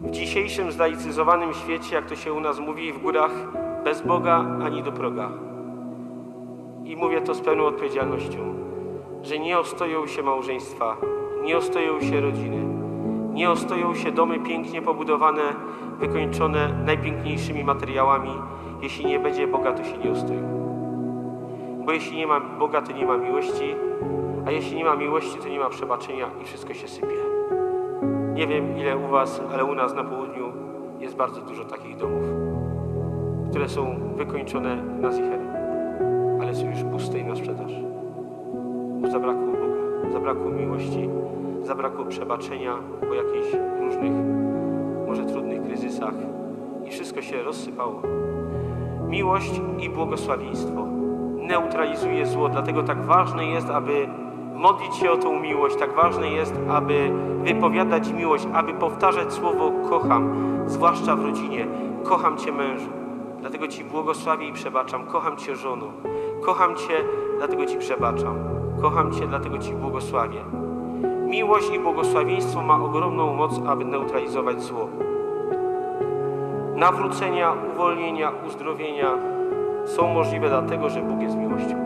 W dzisiejszym zlaicyzowanym świecie, jak to się u nas mówi, w górach bez Boga ani do proga. I mówię to z pełną odpowiedzialnością, że nie ostoją się małżeństwa, nie ostoją się rodziny, nie ostoją się domy pięknie pobudowane, wykończone najpiękniejszymi materiałami. Jeśli nie będzie Boga, to się nie ostoją. Bo jeśli nie ma Boga, to nie ma miłości, a jeśli nie ma miłości, to nie ma przebaczenia i wszystko się sypie. Nie wiem ile u Was, ale u nas na południu jest bardzo dużo takich domów, które są wykończone na zicher, ale są już puste i na sprzedaż. Bo zabrakło Boga, zabrakło miłości, zabrakło przebaczenia po jakichś różnych, może trudnych kryzysach i wszystko się rozsypało. Miłość i błogosławieństwo neutralizuje zło, dlatego tak ważne jest, aby modlić się o tą miłość, tak ważne jest, aby wypowiadać miłość, aby powtarzać słowo kocham, zwłaszcza w rodzinie. Kocham Cię mężu, dlatego Ci błogosławię i przebaczam. Kocham Cię żono, kocham Cię, dlatego Ci przebaczam. Kocham Cię, dlatego Ci błogosławię. Miłość i błogosławieństwo ma ogromną moc, aby neutralizować zło. Nawrócenia, uwolnienia, uzdrowienia są możliwe dlatego, że Bóg jest miłością.